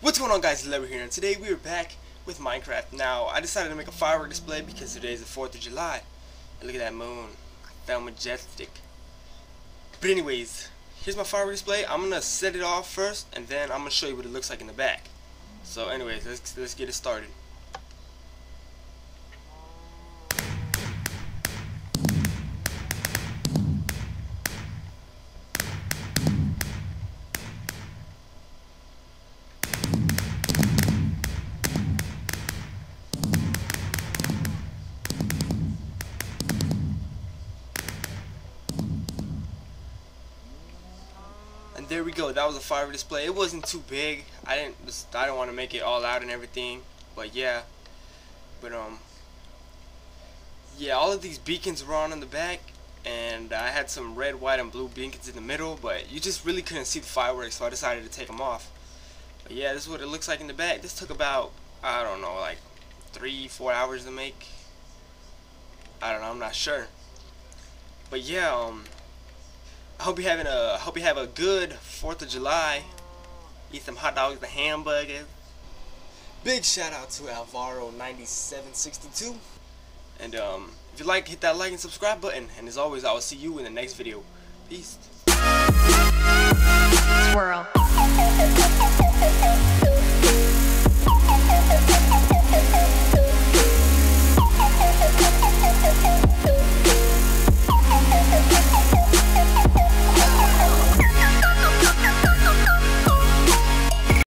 What's going on guys, Larry here and today we are back with Minecraft. Now, I decided to make a firework display because today is the 4th of July. And look at that moon. That majestic. But anyways, here's my firework display. I'm going to set it off first and then I'm going to show you what it looks like in the back. So anyways, let's, let's get it started. There we go. That was a fire display. It wasn't too big. I didn't. I don't want to make it all out and everything. But yeah. But um. Yeah, all of these beacons were on in the back, and I had some red, white, and blue beacons in the middle. But you just really couldn't see the fireworks, so I decided to take them off. But yeah, this is what it looks like in the back. This took about I don't know, like three, four hours to make. I don't know. I'm not sure. But yeah, um. I hope you're having a hope you have a good 4th of July. Eat some hot dogs and hamburgers. Big shout out to Alvaro9762. And um, if you like, hit that like and subscribe button. And as always, I will see you in the next video. Peace.